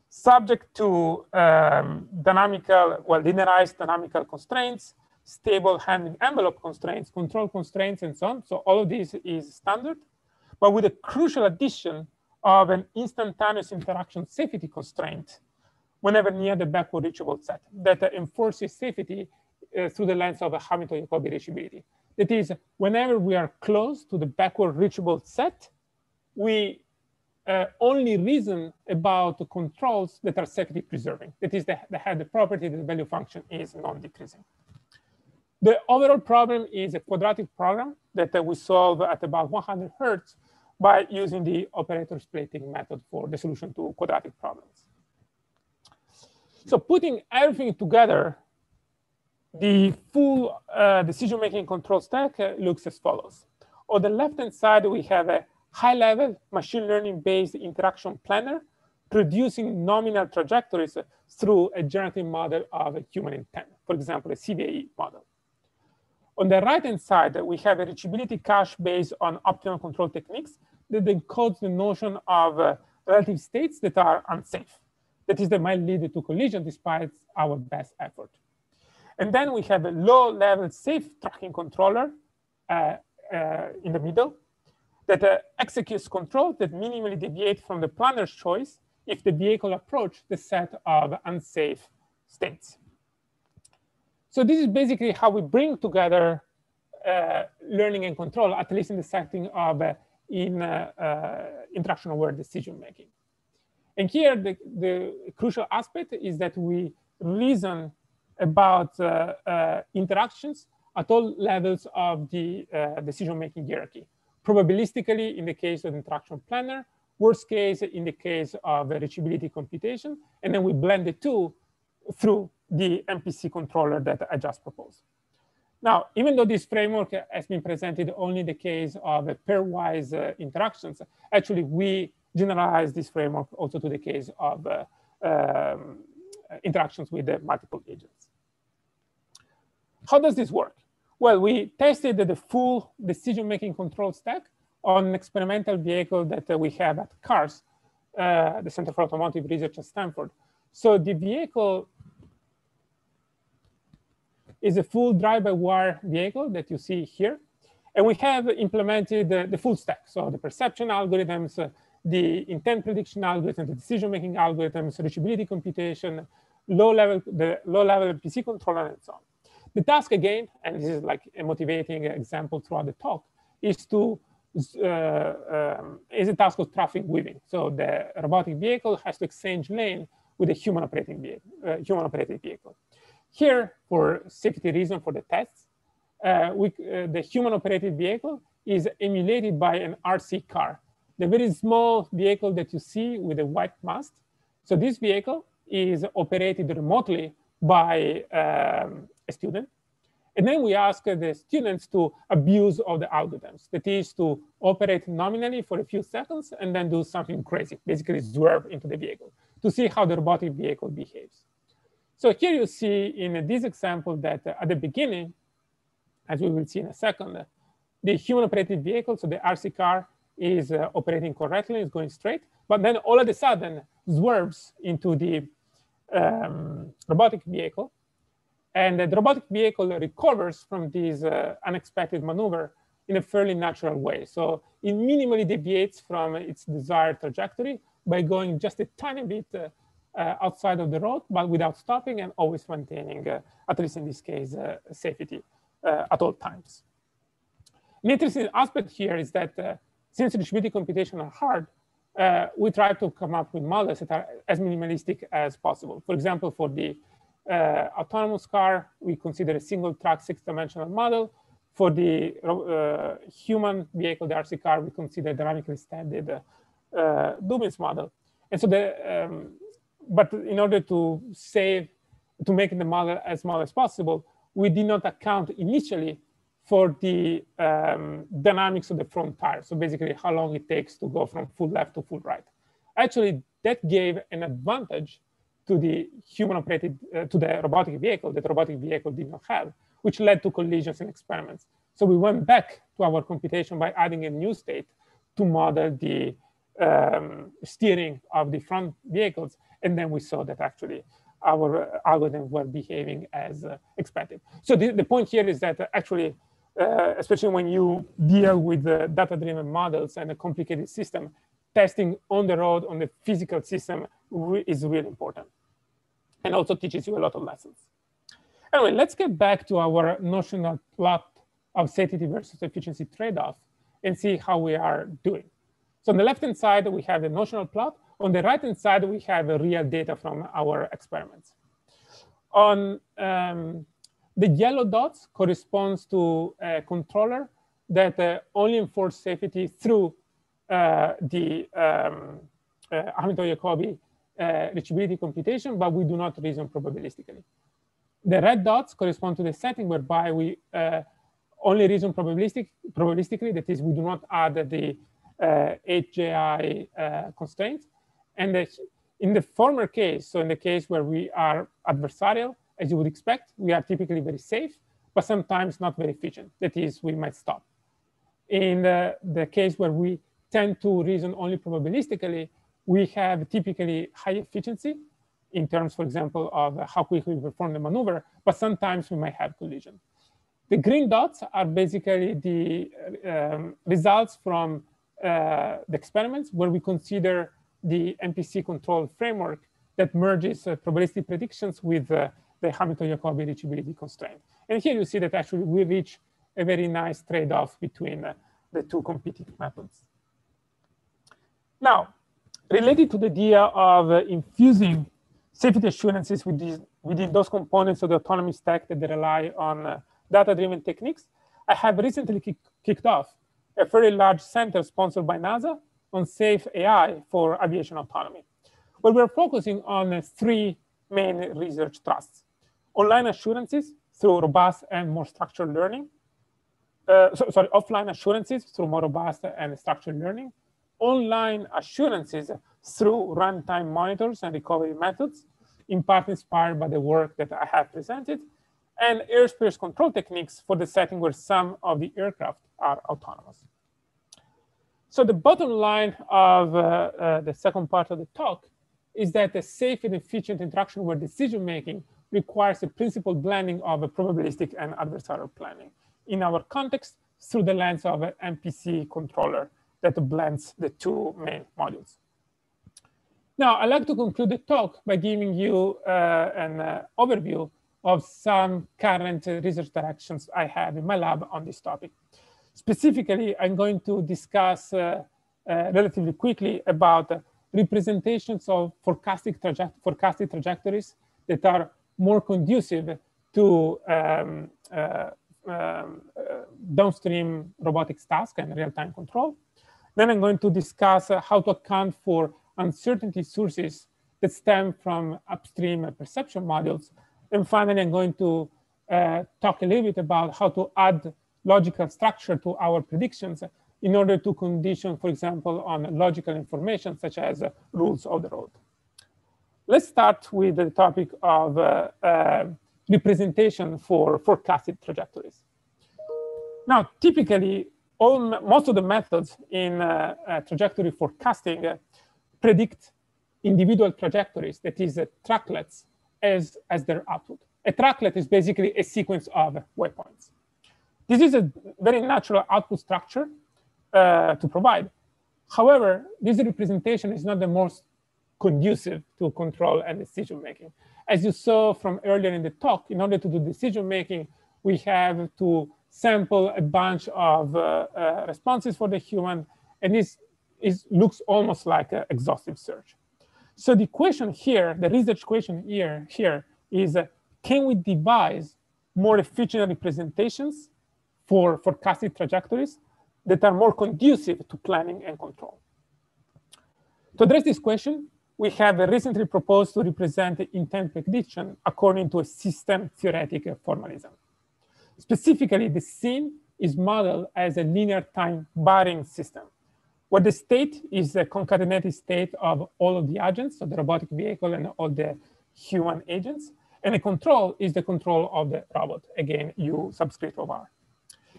subject to um, dynamical, well, linearized dynamical constraints, stable handling envelope constraints, control constraints, and so on. So all of this is standard, but with a crucial addition of an instantaneous interaction safety constraint whenever near the backward reachable set that enforces safety uh, through the lens of a Hamilton-Jacobi reachability. That is, whenever we are close to the backward reachable set, we uh, only reason about the controls that are safety preserving. That is, they, have the property that the value function is non-decreasing. The overall problem is a quadratic problem that uh, we solve at about 100 hertz by using the operator splitting method for the solution to quadratic problems. So putting everything together, the full uh, decision-making control stack uh, looks as follows. On the left-hand side, we have a high-level machine learning-based interaction planner producing nominal trajectories through a generative model of a human intent, for example, a CVAE model. On the right-hand side, we have a reachability cache based on optimal control techniques that encodes the notion of uh, relative states that are unsafe. That is, that might lead to collision despite our best effort. And then we have a low-level safe tracking controller uh, uh, in the middle that uh, executes controls that minimally deviate from the planner's choice if the vehicle approach the set of unsafe states. So this is basically how we bring together uh, learning and control, at least in the setting of uh, in uh, uh, interaction-aware decision-making. And here, the, the, crucial aspect is that we reason about uh, interactions at all levels of the decision-making hierarchy. Probabilistically, in the case of interaction planner, worst case in the case of reachability computation, and then we blend the two through the MPC controller that I just proposed. Now, even though this framework has been presented only in the case of pairwise uh, interactions, actually we generalize this framework also to the case of uh, um, interactions with the multiple agents. How does this work? Well, we tested the full decision-making control stack on an experimental vehicle that uh, we have at CARS, uh, the Center for Automotive Research at Stanford. So the vehicle is a full drive-by-wire vehicle that you see here. And we have implemented the, the full stack. So the perception algorithms, uh, the intent prediction algorithm, the decision-making algorithms, reachability computation, low-level, the low-level MPC controller, and so on. The task again, and this is like a motivating example throughout the talk, is to uh, um, is a task of traffic weaving. So the robotic vehicle has to exchange lane with a human operating vehicle, uh, human operated vehicle. Here, for safety reason for the tests, uh, we, uh, the human operated vehicle is emulated by an RC car, the very small vehicle that you see with a white mast. So this vehicle is operated remotely by um, a student. And then we ask the students to abuse of the algorithms. That is to operate nominally for a few seconds and then do something crazy, basically swerve into the vehicle to see how the robotic vehicle behaves. So here you see in this example that at the beginning, as we will see in a second, the human operated vehicle, so the RC car is uh, operating correctly, is going straight, but then all of a sudden swerves into the um, robotic vehicle. And the robotic vehicle recovers from this uh, unexpected maneuver in a fairly natural way. So it minimally deviates from its desired trajectory by going just a tiny bit uh, outside of the road, but without stopping and always maintaining, uh, at least in this case, uh, safety uh, at all times. An interesting aspect here is that since reachability computation are hard, uh, we try to come up with models that are as minimalistic as possible. For example, for the uh, autonomous car, we consider a single track six dimensional model. For the uh, human vehicle, the RC car, we consider dynamically extended uh, Dubins model. And so the, um, but in order to save, to make the model as small as possible, we did not account initially for the um, dynamics of the front tire. So basically how long it takes to go from full left to full right. Actually, that gave an advantage to the human operated, uh, to the robotic vehicle that robotic vehicle did not have, which led to collisions in experiments. So we went back to our computation by adding a new state to model the um, steering of the front vehicles. And then we saw that actually our algorithms were behaving as uh, expected. So the, the point here is that uh, actually uh, especially when you deal with the data-driven models and a complicated system, testing on the road on the physical system re is really important and also teaches you a lot of lessons. Anyway, let's get back to our notional plot of safety versus efficiency trade-off and see how we are doing. So on the left-hand side, we have the notional plot. On the right-hand side, we have real data from our experiments. On um, the yellow dots corresponds to a controller that uh, only enforce safety through uh, the um, uh, Hamilton-Jacobi uh, reachability computation, but we do not reason probabilistically. The red dots correspond to the setting whereby we uh, only reason probabilistic, probabilistically, that is, we do not add the HJI uh, constraints. And the, in the former case, so in the case where we are adversarial, as you would expect, we are typically very safe, but sometimes not very efficient. That is, we might stop. In the, the case where we tend to reason only probabilistically, we have typically high efficiency in terms, for example, of how quickly we perform the maneuver, but sometimes we might have collision. The green dots are basically the um, results from uh, the experiments where we consider the MPC control framework that merges uh, probabilistic predictions with uh, the Hamilton-Jacobi reachability constraint. And here you see that actually we reach a very nice trade-off between uh, the two competing methods. Now, related to the idea of uh, infusing safety assurances with these, within those components of the autonomy stack that rely on uh, data-driven techniques, I have recently kick, kicked off a very large center sponsored by NASA on safe AI for aviation autonomy, where we're focusing on uh, three main research trusts online assurances through robust and more structured learning. Uh, so, sorry, offline assurances through more robust and structured learning. Online assurances through runtime monitors and recovery methods, in part inspired by the work that I have presented, and airspace control techniques for the setting where some of the aircraft are autonomous. So the bottom line of uh, uh, the second part of the talk is that a safe and efficient interaction where decision-making requires a principled blending of a probabilistic and adversarial planning. In our context, through the lens of an MPC controller that blends the two main modules. Now, I'd like to conclude the talk by giving you uh, an uh, overview of some current research directions I have in my lab on this topic. Specifically, I'm going to discuss uh, uh relatively quickly about representations of forecasted trajectories that are more conducive to um, uh, um, uh, downstream robotics tasks and real-time control. Then I'm going to discuss uh, how to account for uncertainty sources that stem from upstream perception modules. And finally, I'm going to uh, talk a little bit about how to add logical structure to our predictions in order to condition, for example, on logical information such as uh, rules of the road. Let's start with the topic of uh, uh, representation for forecasted trajectories. Now, typically, all, most of the methods in uh, uh, trajectory forecasting uh, predict individual trajectories, that is, tracklets, as, as their output. A tracklet is basically a sequence of waypoints. This is a very natural output structure uh, to provide. However, this representation is not the most conducive to control and decision making. As you saw from earlier in the talk, in order to do decision making, we have to sample a bunch of uh, uh, responses for the human, and this is, looks almost like an exhaustive search. So the question here, the research question here, here is, uh, can we devise more efficient representations for forecasted trajectories that are more conducive to planning and control? To address this question, we have recently proposed to represent intent prediction according to a system theoretic formalism. Specifically, the scene is modeled as a linear time varying system, where the state is a concatenated state of all of the agents, so the robotic vehicle and all the human agents, and the control is the control of the robot, again, U subscript of R.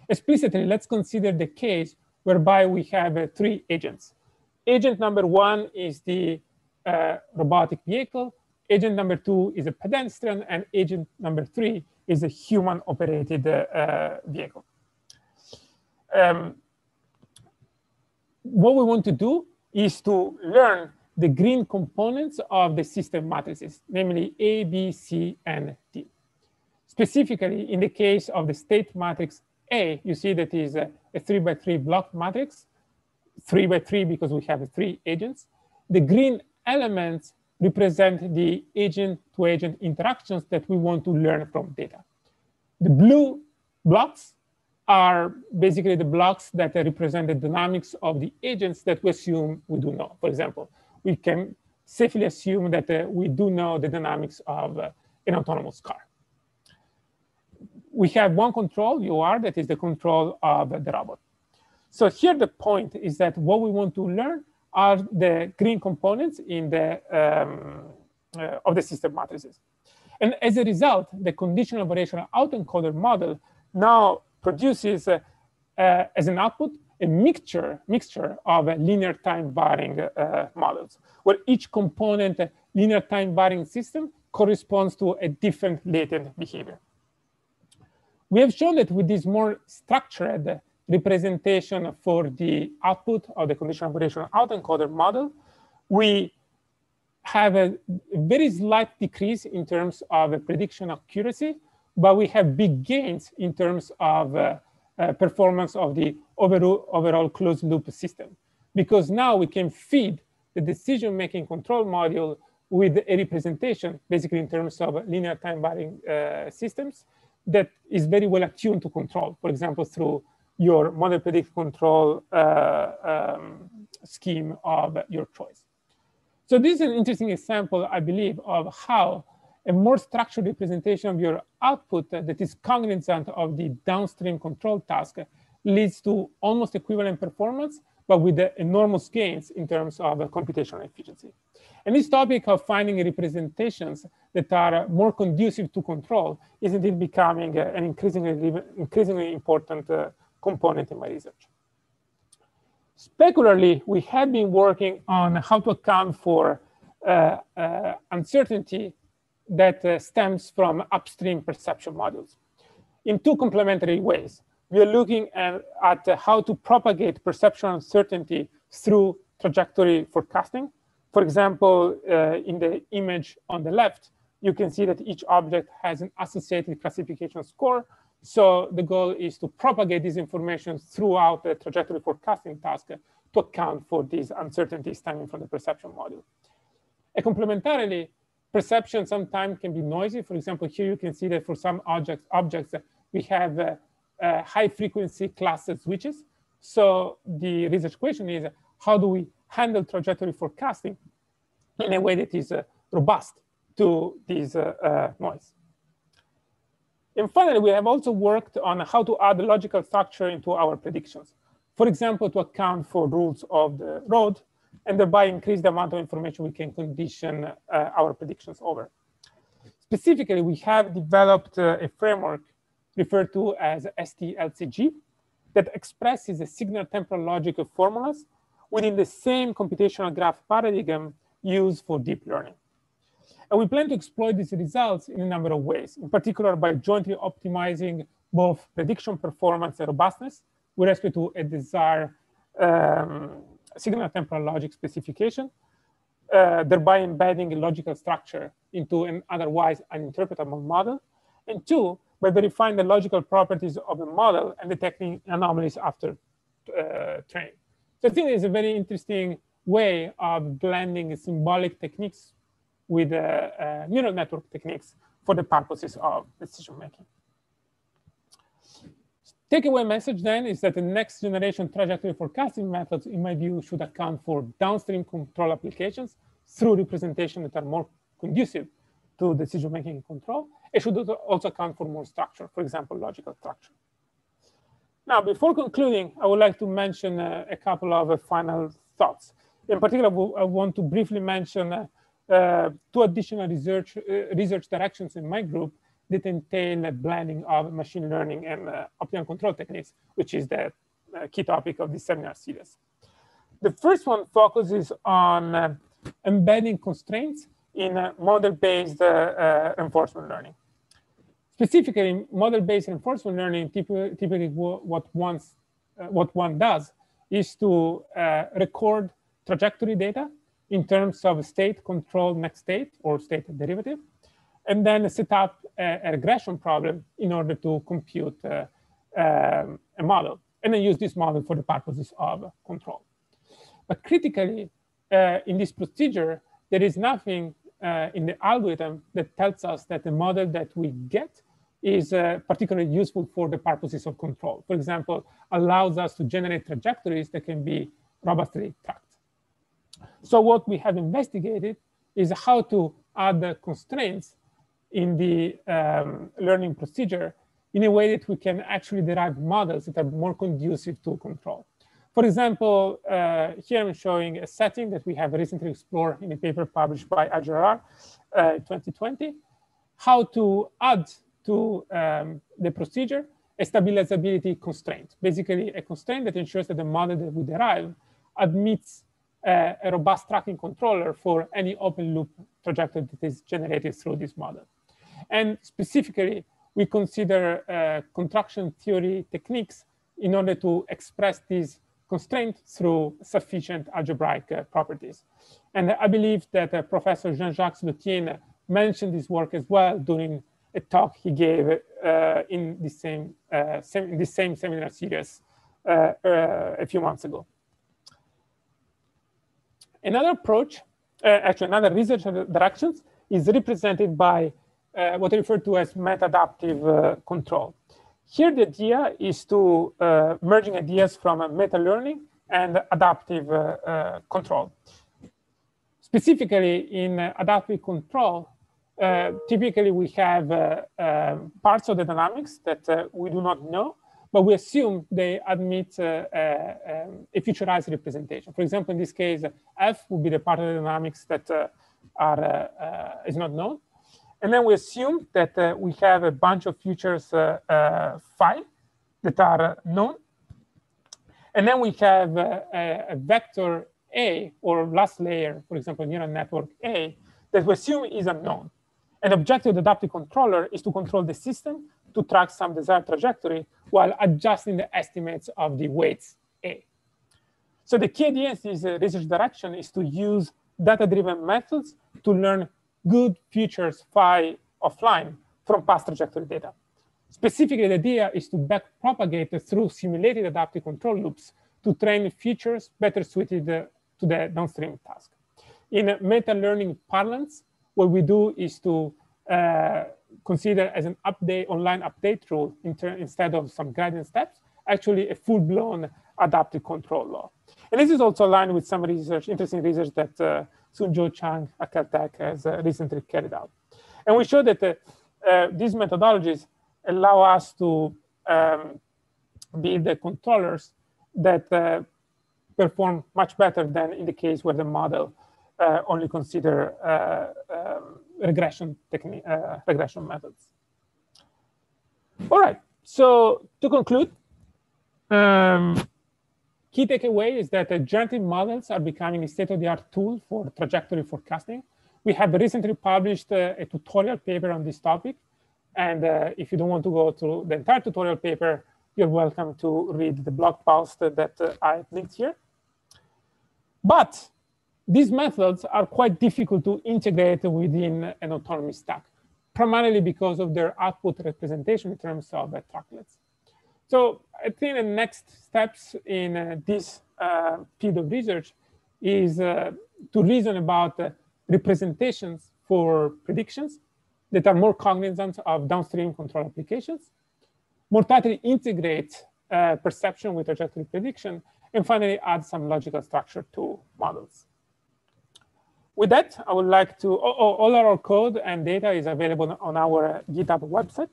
Explicitly, let's consider the case whereby we have uh, three agents. Agent number one is the uh, robotic vehicle. Agent number two is a pedestrian, and agent number three is a human-operated uh, vehicle. Um, what we want to do is to learn the green components of the system matrices, namely A, B, C, and D. Specifically, in the case of the state matrix A, you see that is a, a three by three block matrix, three by three because we have three agents. The green elements represent the agent-to-agent interactions that we want to learn from data. The blue blocks are basically the blocks that represent the dynamics of the agents that we assume we do know. For example, we can safely assume that uh, we do know the dynamics of uh, an autonomous car. We have one control, UR, that is the control of the robot. So here the point is that what we want to learn are the green components in the, um, uh, of the system matrices. And as a result, the conditional variational autoencoder model now produces uh, uh, as an output a mixture, mixture of linear time varying uh, models, where each component linear time varying system corresponds to a different latent behavior. We have shown that with this more structured representation for the output of the conditional variational autoencoder model, we have a very slight decrease in terms of prediction accuracy, but we have big gains in terms of uh, uh, performance of the overall, overall closed loop system. Because now we can feed the decision-making control module with a representation, basically in terms of linear time varying uh, systems, that is very well attuned to control, for example, through your model predict control uh, um, scheme of your choice. So this is an interesting example, I believe, of how a more structured representation of your output that is cognizant of the downstream control task leads to almost equivalent performance, but with enormous gains in terms of computational efficiency. And this topic of finding representations that are more conducive to control is indeed becoming an increasingly, increasingly important uh, component in my research. Specularly, we have been working on how to account for uh, uh, uncertainty that uh, stems from upstream perception models in two complementary ways. we are looking at, at how to propagate perceptual uncertainty through trajectory forecasting. For example, uh, in the image on the left, you can see that each object has an associated classification score. So the goal is to propagate this information throughout the trajectory forecasting task to account for these uncertainties stemming from the perception model. And complementarily, perception sometimes can be noisy. For example, here you can see that for some objects, objects we have uh, uh, high frequency class switches. So the research question is, how do we handle trajectory forecasting in a way that is uh, robust to this uh, uh, noise? And finally, we have also worked on how to add logical structure into our predictions. For example, to account for rules of the road and thereby increase the amount of information we can condition uh, our predictions over. Specifically, we have developed uh, a framework referred to as STLCG that expresses the signal temporal logic of formulas within the same computational graph paradigm used for deep learning. And we plan to exploit these results in a number of ways, in particular by jointly optimizing both prediction performance and robustness with respect to a desired um, signal temporal logic specification, uh, thereby embedding a logical structure into an otherwise uninterpretable model. And two, by verifying the logical properties of the model and detecting anomalies after uh, training. So I think it's a very interesting way of blending symbolic techniques with uh, uh, neural network techniques for the purposes of decision making. Takeaway message then is that the next generation trajectory forecasting methods, in my view, should account for downstream control applications through representation that are more conducive to decision making control. It should also account for more structure, for example, logical structure. Now, before concluding, I would like to mention uh, a couple of uh, final thoughts. In particular, I want to briefly mention uh, uh, two additional research, uh, research directions in my group that entail a blending of machine learning and uh, optimal control techniques, which is the key topic of this seminar series. The first one focuses on embedding constraints in model-based reinforcement learning. Specifically, model-based reinforcement learning, typically, typically what, once, uh, what one does is to uh, record trajectory data in terms of state control next state or state derivative, and then set up a, a regression problem in order to compute uh, um, a model, and then use this model for the purposes of control. But critically, uh, in this procedure, there is nothing uh, in the algorithm that tells us that the model that we get is uh, particularly useful for the purposes of control. For example, allows us to generate trajectories that can be robustly tracked. So what we have investigated is how to add the constraints in the um, learning procedure in a way that we can actually derive models that are more conducive to control. For example, uh, here I'm showing a setting that we have recently explored in a paper published by IJRR uh, 2020, how to add to um, the procedure a stabilizability constraint, basically a constraint that ensures that the model that we derive admits uh, a robust tracking controller for any open loop trajectory that is generated through this model. And specifically, we consider uh, contraction theory techniques in order to express these constraints through sufficient algebraic uh, properties. And I believe that uh, Professor Jean-Jacques Le mentioned this work as well during a talk he gave uh, in, the same, uh, this same seminar series uh, a few months ago. Another approach, actually another research directions is represented by what I refer to as meta-adaptive uh, control. Here the idea is to uh, merging ideas from meta-learning and adaptive uh, uh, control. Specifically in adaptive control, typically we have parts of the dynamics that we do not know but we assume they admit uh, uh, um, a featurized representation. For example, in this case, F would be the part of the dynamics that uh, are, is not known. And then we assume that uh, we have a bunch of features uh, uh, phi that are known. And then we have a, a vector A or last layer, for example, neural network A, that we assume is unknown. An objective adaptive controller is to control the system to track some desired trajectory while adjusting the estimates of the weights A. So the key idea in this uh, research direction is to use data-driven methods to learn good features phi offline from past trajectory data. Specifically, the idea is to backpropagate through simulated adaptive control loops to train features better suited uh, to the downstream task. In meta-learning parlance, what we do is to uh, consider as an update, online update rule instead of some guidance steps, actually a full-blown adaptive control law. And this is also aligned with some research, interesting research that uh, Soon-Jo Chung at Caltech has uh, recently carried out. And we show that uh, uh these methodologies allow us to um, be the controllers that uh, perform much better than in the case where the model uh, only consider um, regression technique, regression methods. All right, so to conclude, um, Key takeaway is that generative models are becoming a state-of-the-art tool for trajectory forecasting. We have recently published uh, a tutorial paper on this topic. And uh, if you don't want to go through the entire tutorial paper, you're welcome to read the blog post that uh, I linked here. But these methods are quite difficult to integrate within an autonomy stack, primarily because of their output representation in terms of uh, tracklets. So I think the next steps in uh, this uh, field of research is uh, to reason about uh, representations for predictions that are more cognizant of downstream control applications, more tightly integrate uh, perception with trajectory prediction, and finally add some logical structure to models. With that, I would like to, all, all our code and data is available on our GitHub website.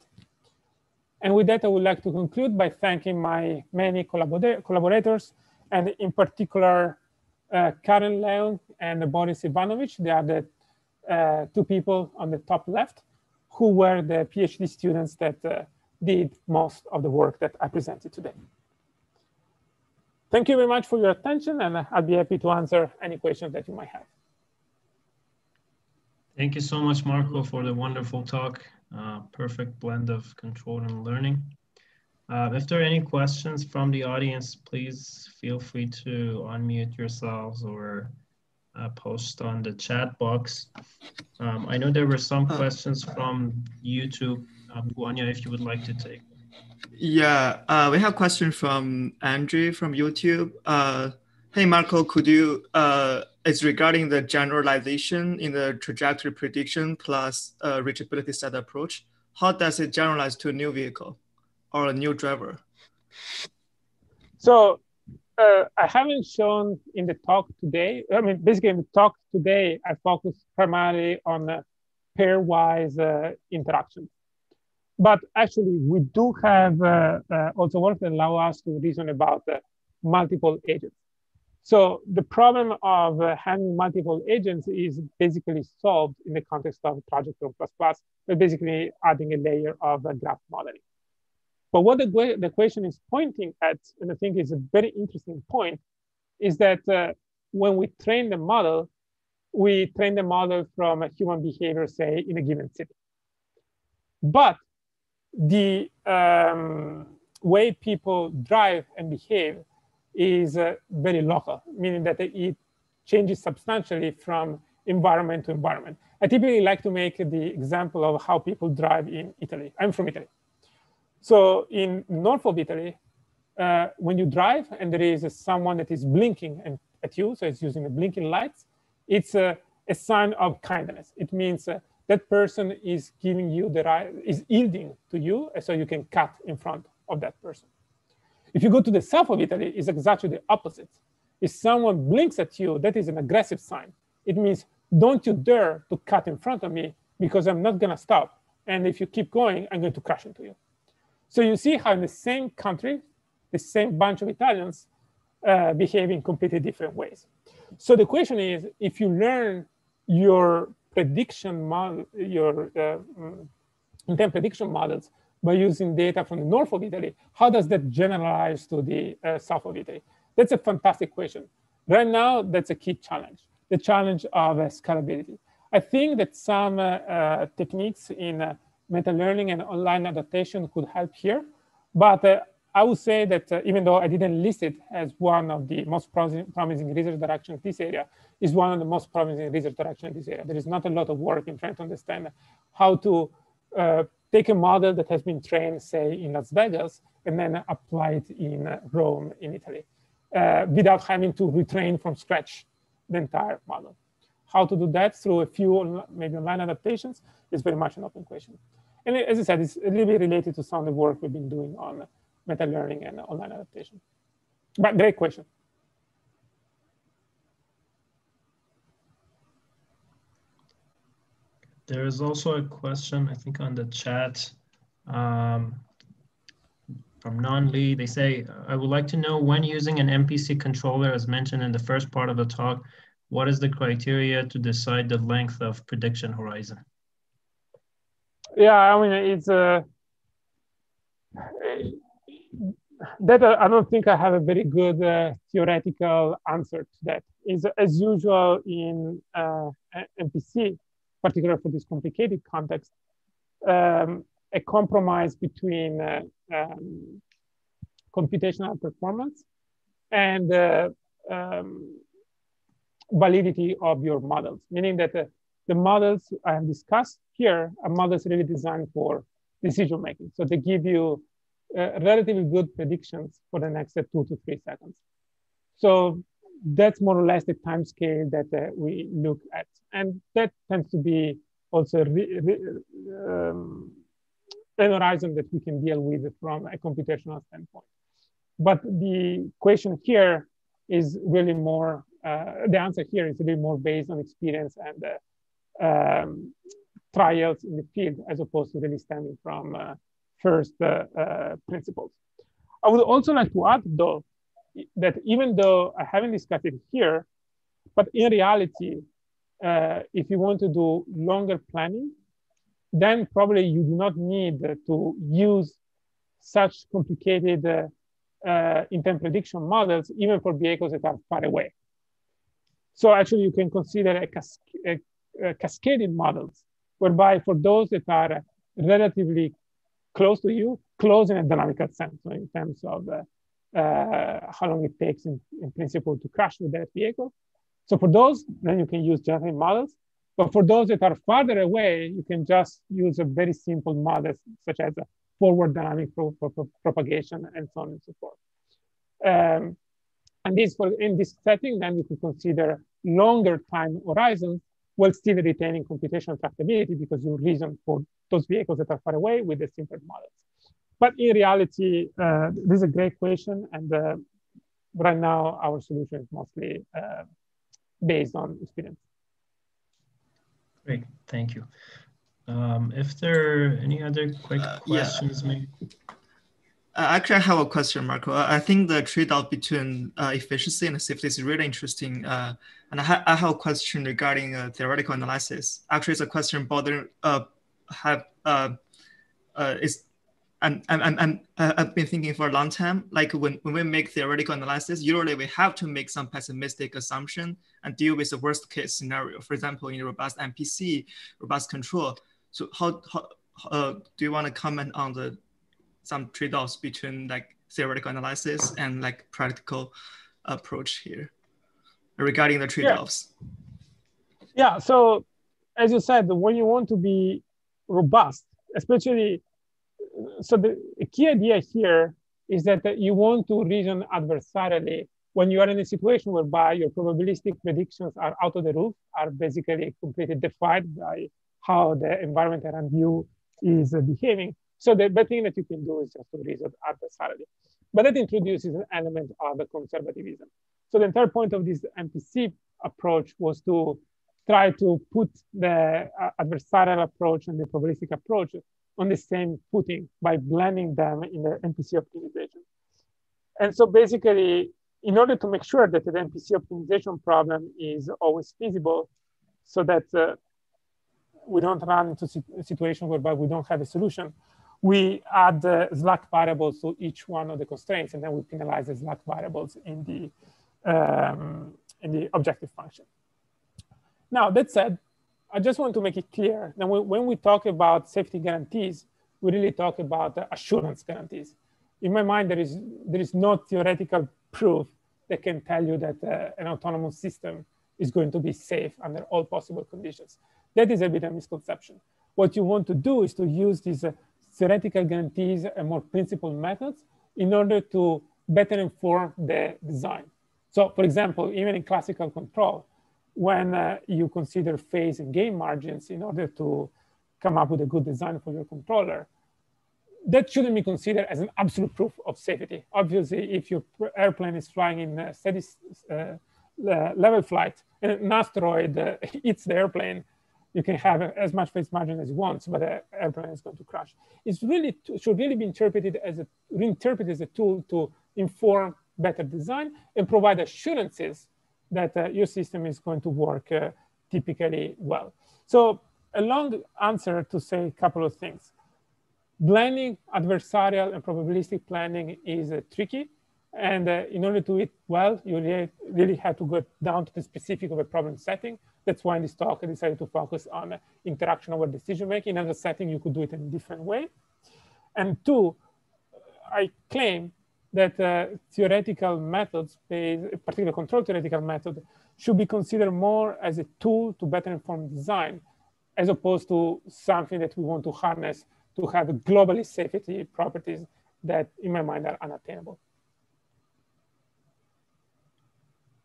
And with that, I would like to conclude by thanking my many collaborators, and in particular, uh, Karen Leung and Boris Ivanovic. They are the uh, two people on the top left who were the PhD students that uh, did most of the work that I presented today. Thank you very much for your attention, and I'll be happy to answer any questions that you might have. Thank you so much, Marco, for the wonderful talk. Uh, perfect blend of control and learning. Uh, if there are any questions from the audience, please feel free to unmute yourselves or uh, post on the chat box. Um, I know there were some questions from YouTube. Um, Guanya, if you would like to take. Yeah, uh, we have a question from Andrew from YouTube. Uh, hey, Marco, could you uh, it's regarding the generalization in the trajectory prediction plus uh, reachability set approach. How does it generalize to a new vehicle or a new driver? So uh, I haven't shown in the talk today. I mean, basically in the talk today, I focus primarily on uh, pairwise uh, interactions. But actually, we do have uh, uh, also work that allow us to reason about uh, multiple agents. So the problem of uh, having multiple agents is basically solved in the context of Trajectron++ by basically adding a layer of uh, graph modeling. But what the, the question is pointing at, and I think is a very interesting point, is that uh, when we train the model, we train the model from a human behavior, say, in a given city. But the um, way people drive and behave is uh, very local, meaning that it changes substantially from environment to environment. I typically like to make the example of how people drive in Italy. I'm from Italy. So in north of Italy, uh, when you drive and there is someone that is blinking and, at you, so it's using the blinking lights, it's a, a sign of kindness. It means uh, that person is giving you the right, is yielding to you, so you can cut in front of that person. If you go to the south of Italy, it's exactly the opposite. If someone blinks at you, that is an aggressive sign. It means, don't you dare to cut in front of me because I'm not gonna stop. And if you keep going, I'm going to crash into you. So you see how in the same country, the same bunch of Italians uh, behave in completely different ways. So the question is, if you learn your prediction model, your uh, mm, intent prediction models by using data from the north of Italy, how does that generalize to the uh, south of Italy? That's a fantastic question. Right now, that's a key challenge, the challenge of uh, scalability. I think that some uh, uh techniques in uh, meta learning and online adaptation could help here. But uh, I would say that even though I didn't list it as one of the most promising, research direction in this area, is one of the most promising research direction in this area. There is not a lot of work in trying to understand how to take a model that has been trained, say, in Las Vegas, and then apply it in uh, Rome, in Italy, uh, without having to retrain from scratch the entire model. How to do that through a few maybe online adaptations is very much an open question. And as I said, it's a little bit related to some of the work we've been doing on meta learning and online adaptation. But great question. There is also a question, I think, on the chat um, from Non-Lee. They say, I would like to know when using an MPC controller, as mentioned in the first part of the talk, what is the criteria to decide the length of prediction horizon? Yeah, I mean, it's a, uh, that uh, I don't think I have a very good uh, theoretical answer to that. Is as usual in uh, MPC, particularly for this complicated context, um, a compromise between uh, um, computational performance and uh, um, validity of your models, meaning that uh, the models I have discussed here are models really designed for decision making. So they give you uh, relatively good predictions for the next uh, two to three seconds. So that's more or less the time scale that uh, we look at. And that tends to be also re, re, um, an horizon that we can deal with from a computational standpoint. But the question here is really more, uh, the answer here is really more based on experience and uh, um, trials in the field as opposed to really stemming from uh, first uh, principles. I would also like to add though, that even though I haven't discussed it here, but in reality, uh, if you want to do longer planning, then probably you do not need to use such complicated uh, uh, intent prediction models, even for vehicles that are far away. So actually you can consider a, cas a, a models, whereby for those that are relatively close to you, close in a dynamical sense, in terms of uh, how long it takes in, in principle to crash with that vehicle. So for those, then you can use generative models. But for those that are farther away, you can just use a very simple models such as forward dynamic pro pro propagation and so on and so forth. Um, and this for in this setting, then you can consider longer time horizons while still retaining computational tractability because you reason for those vehicles that are far away with the simpler models. But in reality, uh, this is a great question. And uh, right now, our solution is mostly uh, based on experience. Great, thank you. Um, if there are any other quick uh, questions, yeah. maybe. Uh, actually, I have a question, Marco. I think the trade-off between uh, efficiency and safety is really interesting. Uh, and I, ha I, have a question regarding uh, theoretical analysis. Actually, it's a question bothering uh, have uh, is and and and uh, I've been thinking for a long time. Like when, when we make theoretical analysis, usually we have to make some pessimistic assumption and deal with the worst case scenario. For example, in robust MPC, robust control. So how, how uh, do you want to comment on the some trade-offs between like theoretical analysis and like practical approach here regarding the trade-offs yeah. yeah so as you said when you want to be robust especially so the key idea here is that you want to reason adversarially when you are in a situation whereby your probabilistic predictions are out of the roof, are basically completely defied by how the environment around you is behaving. So the best thing that you can do is just to reason adversarially. But that introduces an element of the conservatism. So the entire point of this MPC approach was to try to put the uh, adversarial approach and the probabilistic approach on the same footing by blending them in the MPC optimization. And so basically, in order to make sure that the MPC optimization problem is always feasible so that uh, we don't run into a situation whereby we don't have a solution, we add the slack variables to each one of the constraints, and then we penalize the slack variables in the, um, in the objective function. Now, that said, I just want to make it clear that when we talk about safety guarantees, we really talk about assurance guarantees. In my mind, there is, there is no theoretical proof that can tell you that uh, an autonomous system is going to be safe under all possible conditions. That is a bit of a misconception. What you want to do is to use these uh, theoretical guarantees and more principled methods in order to better inform the design. So for example, even in classical control, when uh, you consider phase and gain margins in order to come up with a good design for your controller, that shouldn't be considered as an absolute proof of safety. Obviously, if your airplane is flying in a steady uh, level flight and an asteroid uh, hits the airplane, you can have as much phase margin as you want, but the airplane is going to crash. It's really should really be interpreted as a reinterpreted as a tool to inform better design and provide assurances that uh, your system is going to work uh, typically well. So a long answer to say a couple of things. Blending adversarial and probabilistic planning is uh, tricky. And uh, in order to do it well, you really, really have to go down to the specific of a problem setting. That's why in this talk, I decided to focus on uh, interaction over decision making. In another setting, you could do it in a different way. And two, I claim that uh, theoretical methods, particularly control theoretical method, should be considered more as a tool to better inform design, as opposed to something that we want to harness to have globally safety properties that, in my mind, are unattainable.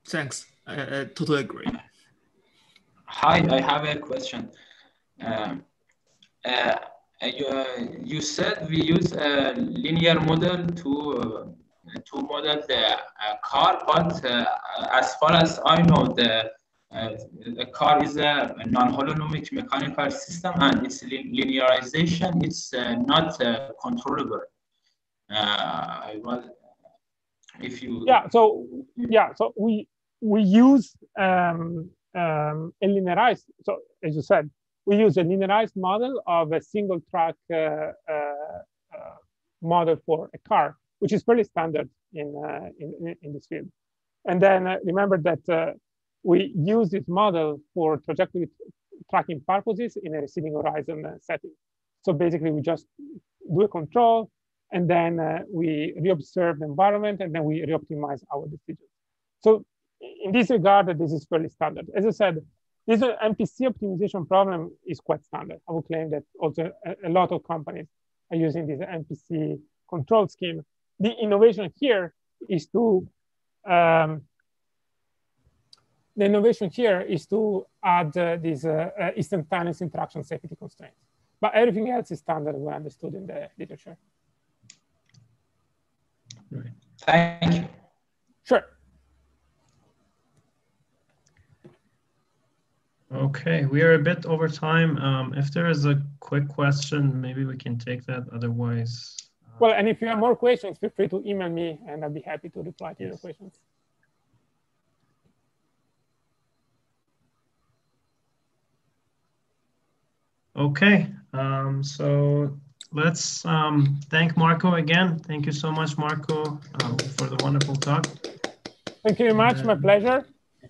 Thanks. I, I totally agree. Hi, I have a question. Um, uh, you, uh, you said we use a linear model to uh, to model the uh, car, but uh, as far as I know, the uh, car is a, non-holonomic mechanical system and its linearization it's uh, not uh, controllable. I was, if you yeah, so yeah, so we we use um, um, a linearized. So as you said, we use a linearized model of a single track uh, model for a car which is fairly standard in, uh, in, in, this field. And then uh, remember that uh, we use this model for trajectory tracking purposes in a receding horizon setting. So basically we just do a control and then uh, we reobserve the environment and then we reoptimize our decisions. So in this regard, this is fairly standard. As I said, this MPC optimization problem is quite standard. I would claim that also a, a lot of companies are using this MPC control scheme the innovation here is to um, the innovation here is to add uh, these uh, uh, instantaneous interaction safety constraints. But everything else is standard well understood in the literature. Right. Thank you. Sure. Okay, we are a bit over time. Um, if there is a quick question, maybe we can take that. Otherwise, well, and if you have more questions, feel free to email me and I'll be happy to reply to yes. your questions. Okay, um, so let's um, thank Marco again. Thank you so much, Marco, um, for the wonderful talk. Thank you very much, my pleasure.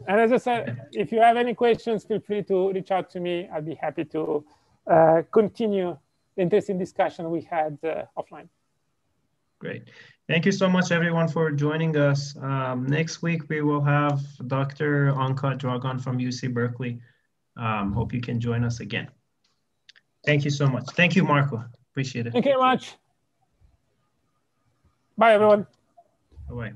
And as I said, if you have any questions, feel free to reach out to me. I'll be happy to uh, continue the interesting discussion we had uh, offline. Great. Thank you so much, everyone, for joining us. Um, next week, we will have Dr. Anca Dragan from UC Berkeley. Um, hope you can join us again. Thank you so much. Thank you, Marco. Appreciate it. Thank you very much. Bye, everyone. Bye-bye.